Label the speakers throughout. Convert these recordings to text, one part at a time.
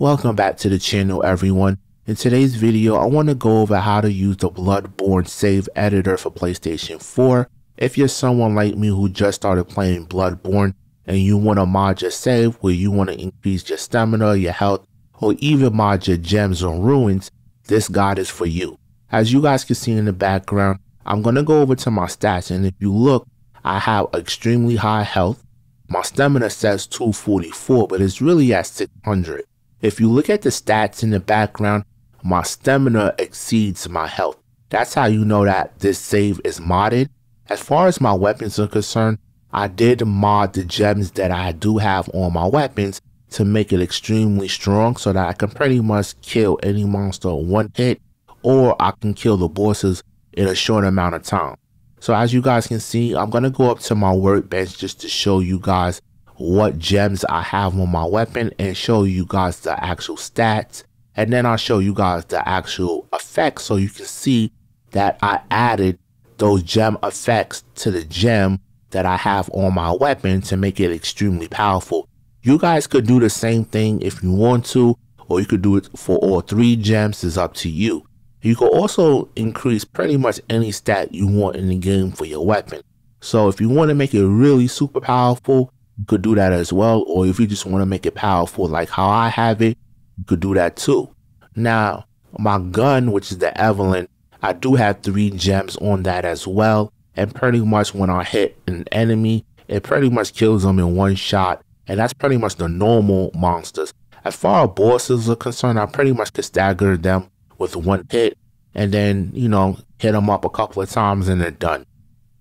Speaker 1: Welcome back to the channel everyone. In today's video, I want to go over how to use the Bloodborne save editor for PlayStation 4. If you're someone like me who just started playing Bloodborne and you want to mod your save where you want to increase your stamina, your health, or even mod your gems or runes, this guide is for you. As you guys can see in the background, I'm going to go over to my stats and if you look, I have extremely high health. My stamina says 244, but it's really at 600. If you look at the stats in the background, my stamina exceeds my health. That's how you know that this save is modded. As far as my weapons are concerned, I did mod the gems that I do have on my weapons to make it extremely strong so that I can pretty much kill any monster one hit or I can kill the bosses in a short amount of time. So as you guys can see, I'm going to go up to my workbench just to show you guys what gems I have on my weapon and show you guys the actual stats. And then I'll show you guys the actual effects so you can see that I added those gem effects to the gem that I have on my weapon to make it extremely powerful. You guys could do the same thing if you want to, or you could do it for all three gems, it's up to you. You can also increase pretty much any stat you want in the game for your weapon. So if you want to make it really super powerful, could do that as well. Or if you just want to make it powerful like how I have it, you could do that too. Now, my gun, which is the Evelyn, I do have three gems on that as well. And pretty much when I hit an enemy, it pretty much kills them in one shot. And that's pretty much the normal monsters. As far as bosses are concerned, I pretty much can stagger them with one hit and then, you know, hit them up a couple of times and they're done.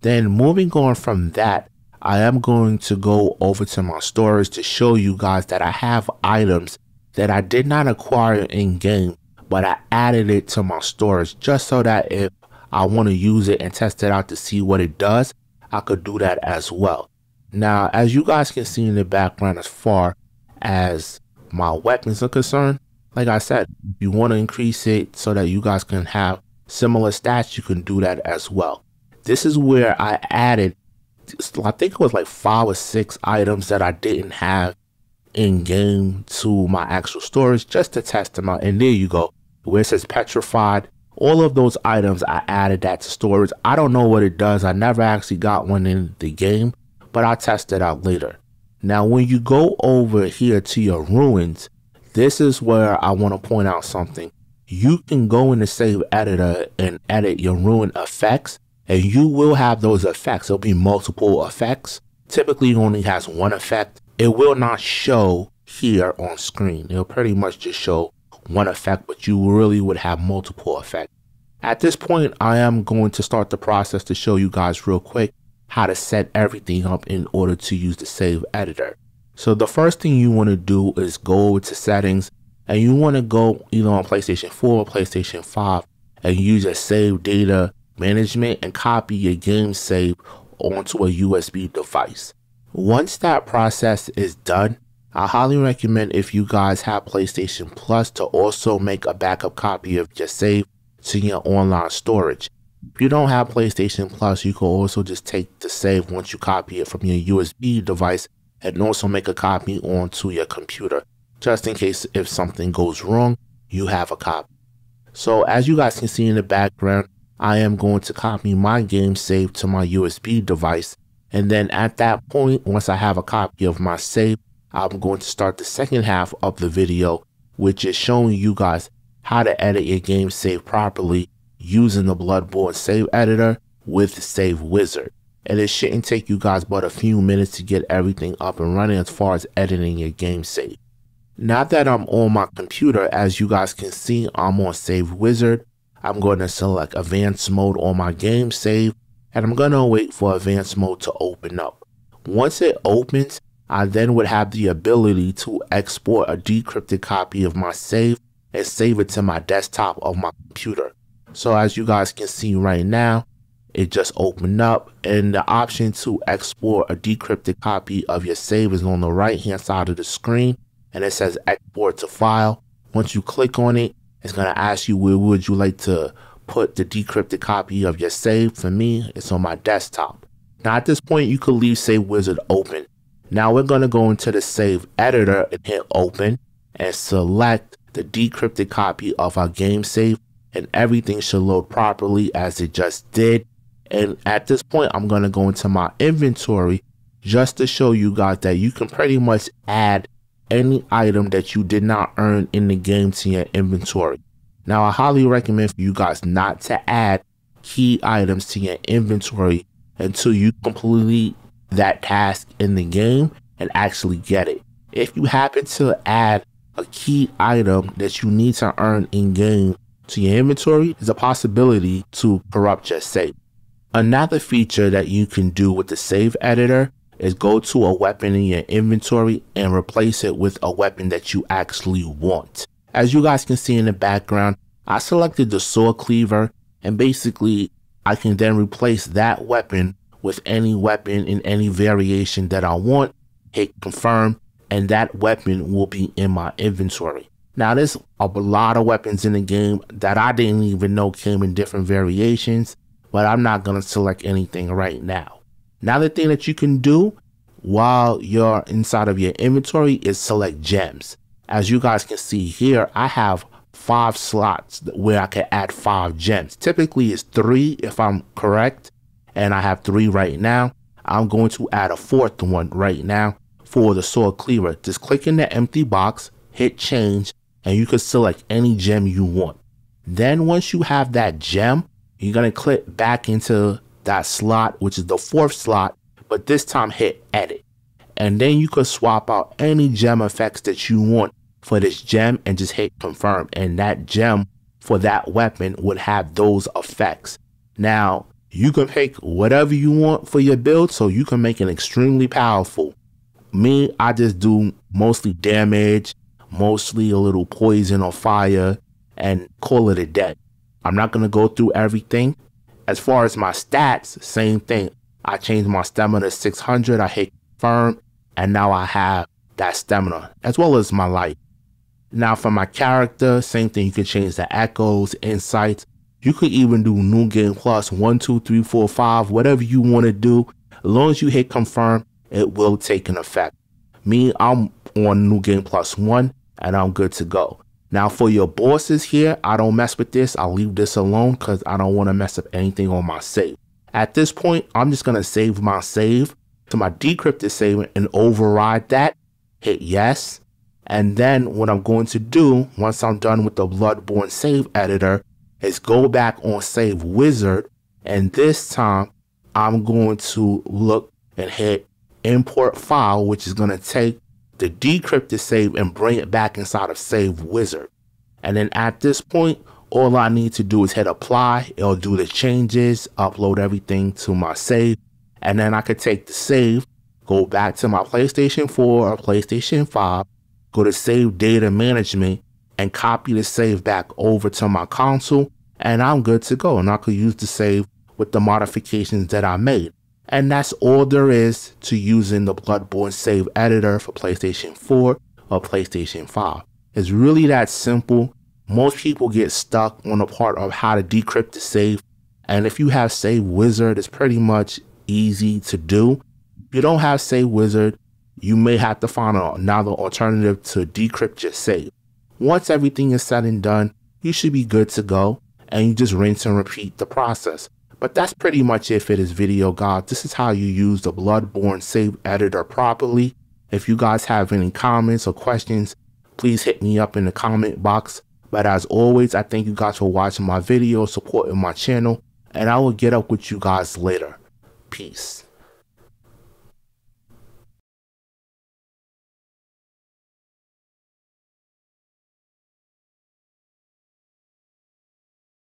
Speaker 1: Then moving on from that, I am going to go over to my storage to show you guys that I have items that I did not acquire in game, but I added it to my storage just so that if I want to use it and test it out to see what it does, I could do that as well. Now, as you guys can see in the background as far as my weapons are concerned, like I said, if you want to increase it so that you guys can have similar stats, you can do that as well. This is where I added I think it was like five or six items that I didn't have in game to my actual storage just to test them out. And there you go, where it says petrified. All of those items, I added that to storage. I don't know what it does. I never actually got one in the game, but I'll test it out later. Now, when you go over here to your runes, this is where I want to point out something. You can go in the save editor and edit your rune effects and you will have those effects. There'll be multiple effects. Typically, only has one effect. It will not show here on screen. It'll pretty much just show one effect, but you really would have multiple effects. At this point, I am going to start the process to show you guys real quick how to set everything up in order to use the save editor. So the first thing you want to do is go over to settings and you want to go either on PlayStation 4 or PlayStation 5 and use a save data management and copy your game save onto a USB device. Once that process is done, I highly recommend if you guys have PlayStation Plus to also make a backup copy of your save to your online storage. If you don't have PlayStation Plus, you can also just take the save once you copy it from your USB device and also make a copy onto your computer, just in case if something goes wrong, you have a copy. So as you guys can see in the background, I am going to copy my game save to my USB device. And then at that point, once I have a copy of my save, I'm going to start the second half of the video, which is showing you guys how to edit your game save properly using the Bloodborne save editor with Save Wizard. And it shouldn't take you guys but a few minutes to get everything up and running as far as editing your game save. Now that I'm on my computer, as you guys can see, I'm on Save Wizard. I'm going to select advanced mode on my game save and I'm going to wait for advanced mode to open up. Once it opens, I then would have the ability to export a decrypted copy of my save and save it to my desktop of my computer. So as you guys can see right now, it just opened up and the option to export a decrypted copy of your save is on the right hand side of the screen and it says export to file. Once you click on it, it's going to ask you where would you like to put the decrypted copy of your save. For me, it's on my desktop. Now at this point, you could leave Save Wizard open. Now we're going to go into the Save Editor and hit open. and select the decrypted copy of our game save and everything should load properly as it just did. And at this point, I'm going to go into my inventory just to show you guys that you can pretty much add any item that you did not earn in the game to your inventory. Now, I highly recommend for you guys not to add key items to your inventory until you complete that task in the game and actually get it. If you happen to add a key item that you need to earn in game to your inventory, there's a possibility to corrupt your save. Another feature that you can do with the save editor is go to a weapon in your inventory and replace it with a weapon that you actually want. As you guys can see in the background, I selected the saw cleaver and basically I can then replace that weapon with any weapon in any variation that I want, hit confirm, and that weapon will be in my inventory. Now there's a lot of weapons in the game that I didn't even know came in different variations, but I'm not going to select anything right now. Another thing that you can do while you're inside of your inventory is select gems. As you guys can see here, I have five slots where I can add five gems. Typically it's three if I'm correct, and I have three right now. I'm going to add a fourth one right now for the saw cleaver. Just click in the empty box, hit change, and you can select any gem you want. Then once you have that gem, you're going to click back into that slot, which is the fourth slot, but this time hit edit. And then you could swap out any gem effects that you want for this gem and just hit confirm. And that gem for that weapon would have those effects. Now, you can pick whatever you want for your build so you can make it extremely powerful. Me, I just do mostly damage, mostly a little poison or fire, and call it a day. I'm not going to go through everything. As far as my stats, same thing. I changed my stamina to 600. I hit firm, and now I have that stamina as well as my life. Now for my character, same thing. You can change the echoes, insights. You could even do new game plus one, two, three, four, five, whatever you want to do. As long as you hit confirm, it will take an effect. Me, I'm on new game plus one, and I'm good to go. Now for your bosses here, I don't mess with this. I'll leave this alone because I don't want to mess up anything on my save. At this point, I'm just going to save my save to my decrypted save and override that. Hit yes. And then what I'm going to do once I'm done with the Bloodborne save editor is go back on save wizard. And this time I'm going to look and hit import file, which is going to take the save and bring it back inside of Save Wizard. And then at this point, all I need to do is hit apply. It'll do the changes, upload everything to my save, and then I could take the save, go back to my PlayStation 4 or PlayStation 5, go to save data management, and copy the save back over to my console, and I'm good to go. And I could use the save with the modifications that I made. And that's all there is to using the Bloodborne save editor for PlayStation 4 or PlayStation 5. It's really that simple. Most people get stuck on the part of how to decrypt the save. And if you have Save Wizard, it's pretty much easy to do. If you don't have Save Wizard, you may have to find another alternative to decrypt your save. Once everything is said and done, you should be good to go and you just rinse and repeat the process. But that's pretty much it for this video, guys. This is how you use the Bloodborne Save Editor properly. If you guys have any comments or questions, please hit me up in the comment box. But as always, I thank you guys for watching my video, supporting my channel, and I will get up with you guys later. Peace.